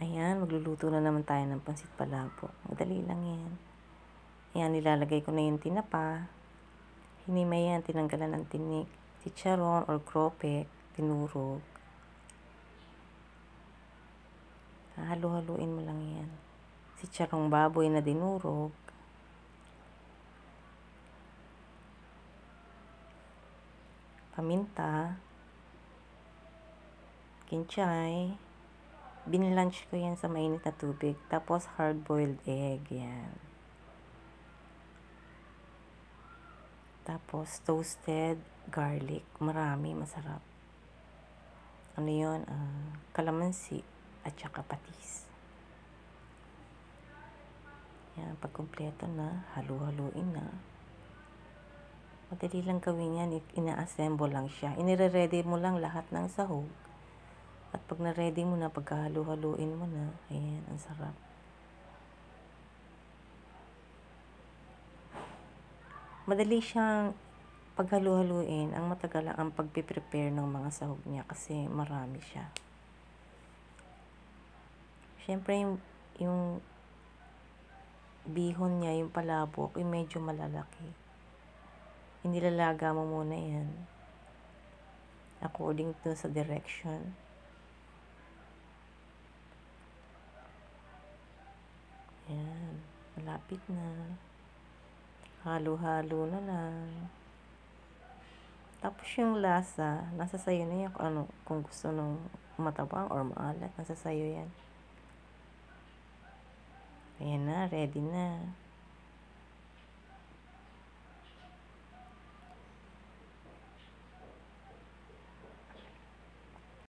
Ayan, magluluto na naman tayo ng pansit palabo. Madali lang yan. Ayan, nilalagay ko na yung tinapa. Hinimay yan, tinanggalan ng tinik. Chicharon or kropek, tinurog. Halu-haluin mo lang yan. Chicharong baboy na dinurog. Paminta. Kinchay. Binlunch ko yan sa mainit na tubig. Tapos hard-boiled egg. Yan. Tapos toasted garlic. Marami. Masarap. Ano yun? Uh, kalamansi at saka patis. Yan. Pag kumpleto na, halu-haluin na. Madali lang gawin yan. Ina-assemble lang siya. Inire-ready mo lang lahat ng sahog. At pag na-ready mo na, pagkahalu-haluin mo na, ayan, ang sarap. Madali siyang paghalu-haluin. Ang matagal lang ang pagpiprepare ng mga sahog niya kasi marami siya. Siyempre, yung, yung bihon niya, yung palabok, yung medyo malalaki. Inilalaga mo muna yan according to sa direction. Ayan, malapit na. Halo-halo na lang. Tapos yung lasa, nasa sayo na yan ano, kung gusto nung matabang or maalat, nasa sayo yan. Ayan na, ready na.